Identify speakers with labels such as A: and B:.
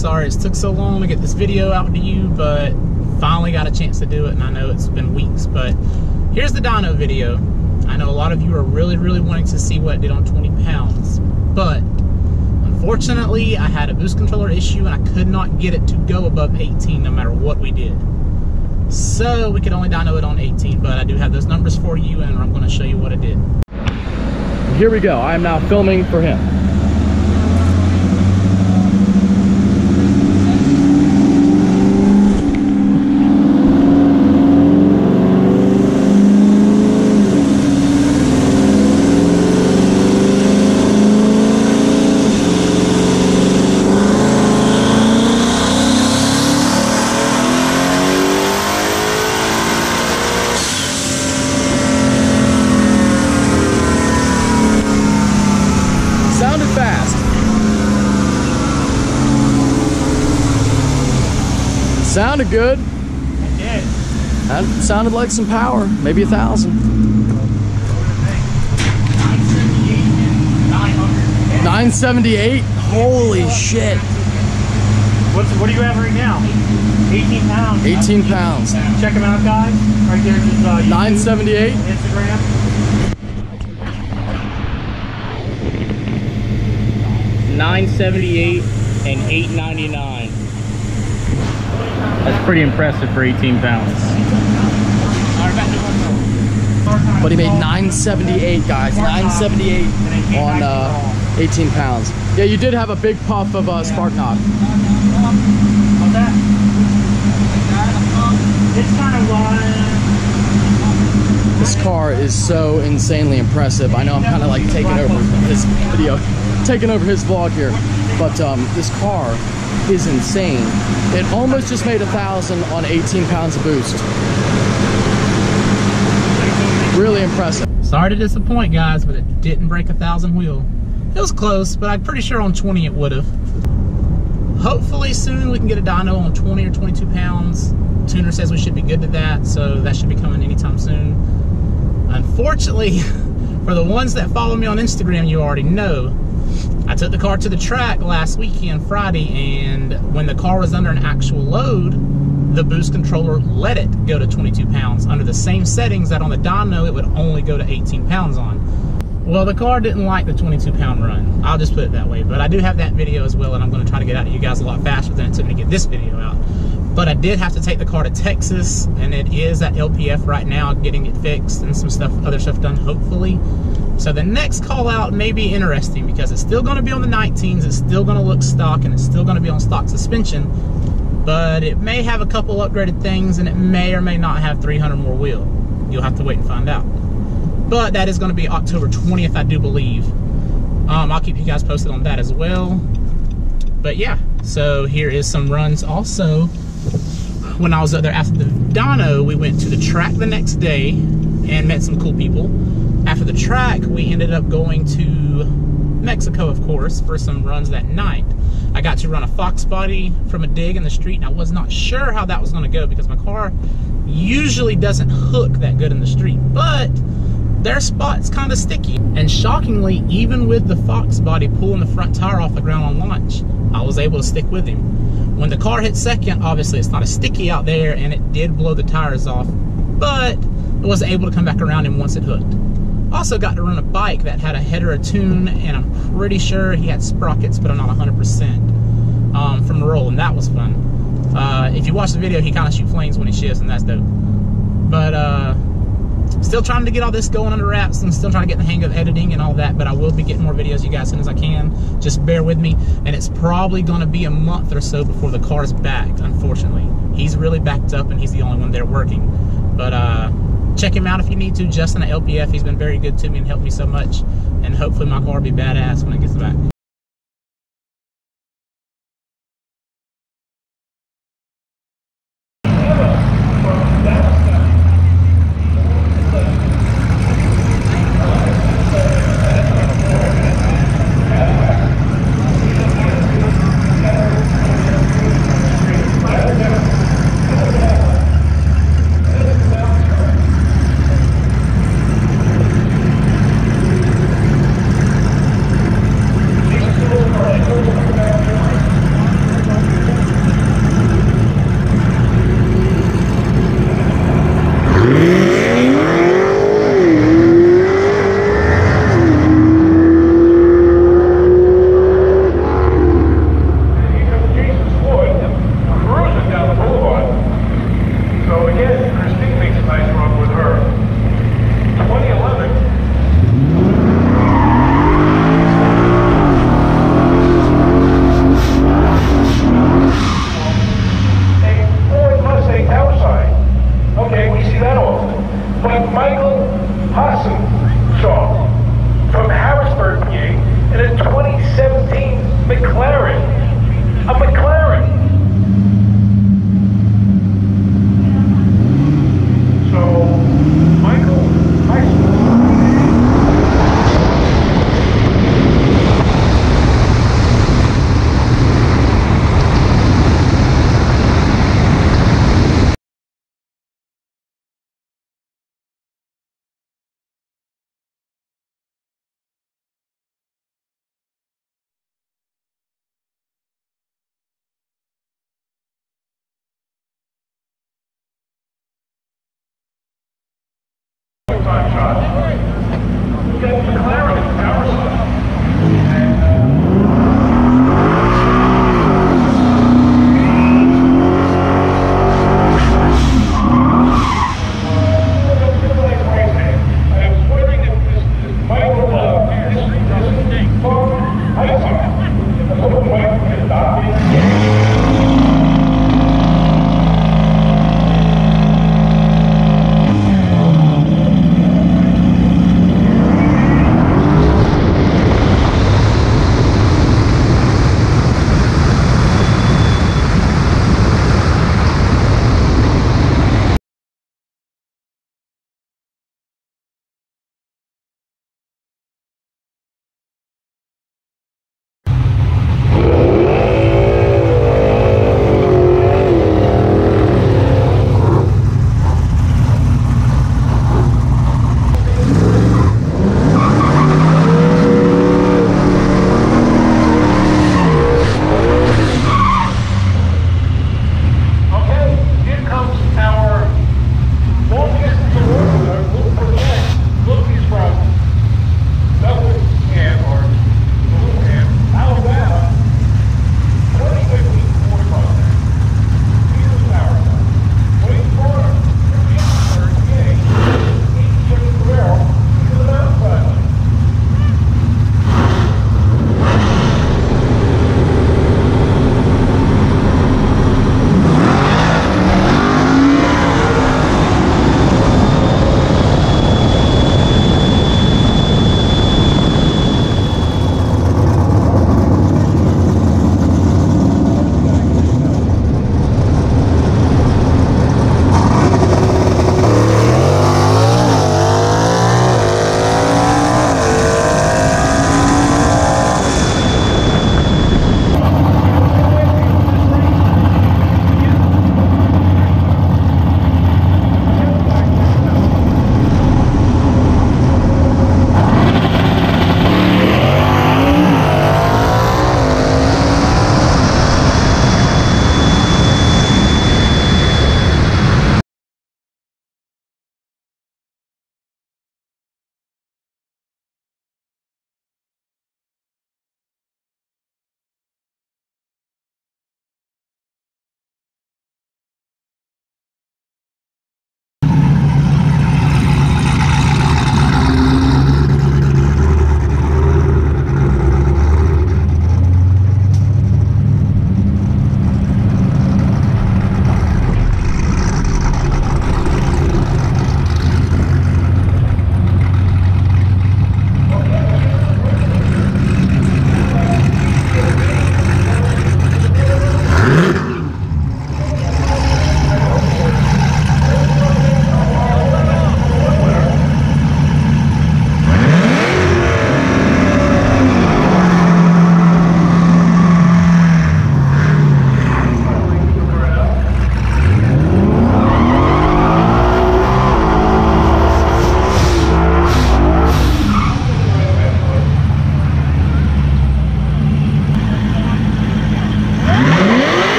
A: sorry it took so long to get this video out to you, but finally got a chance to do it, and I know it's been weeks, but here's the dyno video. I know a lot of you are really, really wanting to see what it did on 20 pounds, but unfortunately, I had a boost controller issue and I could not get it to go above 18 no matter what we did. So we could only dyno it on 18, but I do have those numbers for you and I'm gonna show you what it did.
B: Here we go. I am now filming for him. Sounded fast. Sounded good.
A: It did.
B: That sounded like some power. Maybe a thousand. 978? Holy shit.
C: What's, what do you have right now? 18 pounds.
B: 18 pounds.
C: Check them out, guys. Right there, just uh,
B: 978?
C: Instagram.
A: 978 and 899. That's pretty impressive for 18 pounds.
B: But he made 978, guys. 978 on uh, 18 pounds. Yeah, you did have a big puff of uh, spark knock. This car is so insanely impressive. I know I'm kind of like taking over his video, taking over his vlog here, but um, this car is insane. It almost just made a thousand on 18 pounds of boost. Really impressive.
A: Sorry to disappoint, guys, but it didn't break a thousand wheel. It was close, but I'm pretty sure on 20 it would have. Hopefully soon we can get a dyno on 20 or 22 pounds. Tuner says we should be good to that, so that should be coming anytime soon. Unfortunately, for the ones that follow me on Instagram, you already know. I took the car to the track last weekend, Friday, and when the car was under an actual load, the boost controller let it go to 22 pounds under the same settings that on the dyno it would only go to 18 pounds on. Well, the car didn't like the 22 pound run. I'll just put it that way. But I do have that video as well, and I'm going to try to get out to you guys a lot faster than it took me to get this video out. But I did have to take the car to Texas, and it is at LPF right now, getting it fixed and some stuff, other stuff done, hopefully. So the next call out may be interesting because it's still going to be on the 19s, it's still going to look stock, and it's still going to be on stock suspension. But it may have a couple upgraded things, and it may or may not have 300 more wheel. You'll have to wait and find out. But that is going to be October 20th, I do believe. Um, I'll keep you guys posted on that as well. But yeah, so here is some runs also. When I was up there after the dyno, we went to the track the next day and met some cool people. The track, we ended up going to Mexico, of course, for some runs that night. I got to run a fox body from a dig in the street, and I was not sure how that was going to go because my car usually doesn't hook that good in the street. But their spot's kind of sticky. And shockingly, even with the Fox body pulling the front tire off the ground on launch, I was able to stick with him. When the car hit second, obviously it's not as sticky out there and it did blow the tires off, but I was able to come back around him once it hooked. Also got to run a bike that had a header of tune and I'm pretty sure he had sprockets, but I'm not 100% um, from the roll and that was fun. Uh, if you watch the video, he kind of shoots flames when he shifts and that's dope. But uh, still trying to get all this going under wraps and still trying to get the hang of editing and all that but i will be getting more videos you guys as soon as i can just bear with me and it's probably going to be a month or so before the car's back unfortunately he's really backed up and he's the only one there working but uh check him out if you need to. Justin at lpf he's been very good to me and helped me so much. And hopefully my car will be badass when it gets back
D: I'm a Get McLaren